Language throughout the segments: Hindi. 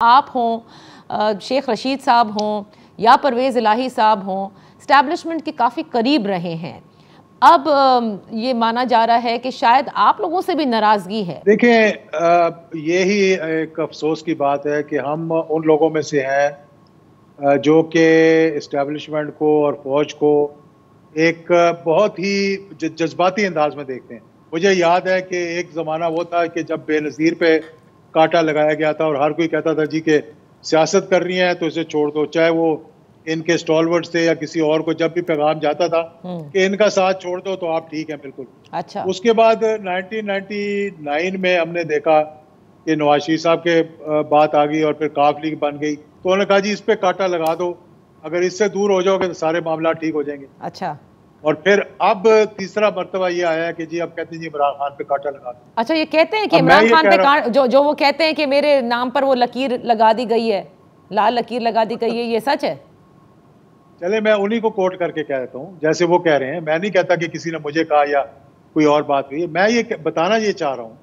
आप हों शेख रशीद साहब हों या परवेज़ इलाही साहब हों स्टैब्लिशमेंट के काफ़ी करीब रहे हैं। अब ये माना जा रहा है कि शायद आप लोगों से भी नाराज़गी है। देखिए ये ही एक अफसोस की बात है कि हम उन लोगों में से हैं जो कि इस्टेब्लिशमेंट को और फौज को एक बहुत ही जज्बाती अंदाज में देखते हैं। मुझे याद है कि एक ज़माना वो था कि जब बेनज़ीर पे कांटा लगाया गया था और हर कोई कहता था जी के सियासत कर रही है तो इसे छोड़ दो। चाहे वो इनके स्टॉलवर्ड से या किसी और को जब भी पैगाम जाता था हम्म। कि इनका साथ छोड़ दो तो आप ठीक है बिल्कुल। अच्छा। उसके बाद 1999 में हमने देखा कि नवाज़ शरीफ साहब के बात आ गई और फिर काफ लीग बन गई। तो उन्होंने कहा जी इस पे काटा लगा दो। अगर इससे दूर हो जाओगे तो सारे मामला ठीक हो जाएँगे। अच्छा। और फिर अब तीसरा मरतबा ये आया कि जी अब कहते हैं इमरान खान पे कांटा लगा दो। अच्छा ये कहते हैं कि इमरान खान पे जो जो वो कहते हैं कि मेरे नाम पर वो लकीर लगा दी गई है लाल लकीर लगा दी गई है ये सच है? चले मैं उन्हीं को कोट करके कह देता हूँ जैसे वो कह रहे हैं। मैं नहीं कहता कि किसी ने मुझे कहा या कोई और बात हुई मैं ये बताना ये चाह रहा हूँ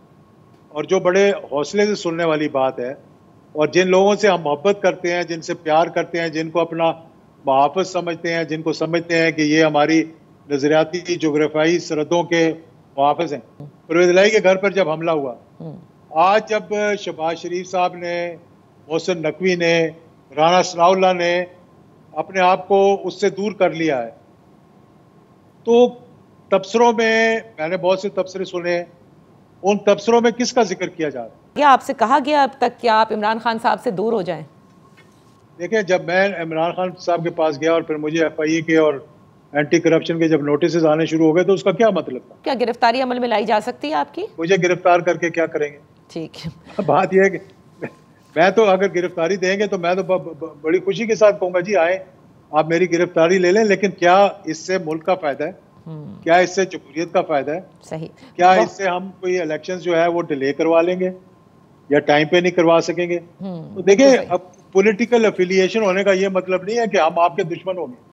और जो बड़े हौसले से सुनने वाली बात है और जिन लोगों से हम मोहब्बत करते हैं जिनसे प्यार करते हैं जिनको अपना मुहाफ़ समझते हैं जिनको समझते हैं कि ये हमारी नजरियाती जोग्राफाई सरहदों के मुहाफ़ हैं। परवेज लाई के घर पर जब हमला हुआ हम्म। आज जब शबाज शरीफ साहब ने मोहसिन नकवी ने राना सनाउल्ला ने अपने आप को उससे दूर कर लिया है तो तबसरों में मैंने बहुत से तबसरे सुने उन तबसरों में किसका ज़िक्र किया जा रहा है? क्या आपसे कहा गया अब तक कि आप इमरान खान साहब से दूर हो जाएँ? देखिए जब मैं इमरान खान साहब के पास गया और फिर मुझे एफ़ आई ए के और एंटी करप्शन के जब नोटिस आने शुरू हो गए तो उसका क्या मतलब था? क्या गिरफ्तारी अमल में लाई जा सकती है आपकी? मुझे गिरफ़्तार करके क्या करेंगे? ठीक है। बात यह है कि मैं तो अगर गिरफ्तारी देंगे तो मैं तो बड़ी खुशी के साथ कहूँगा जी आए आप मेरी गिरफ्तारी ले लें लेकिन क्या इससे मुल्क का फ़ायदा है? हम्म। क्या इससे जमहूरियत का फ़ायदा है? सही। क्या इससे हम कोई इलेक्शन जो है वो डिले करवा लेंगे? या टाइम पे नहीं करवा सकेंगे? हम्म, तो देखिए अब पॉलिटिकल अफिलिएशन होने का ये मतलब नहीं है कि हम आपके दुश्मन होंगे।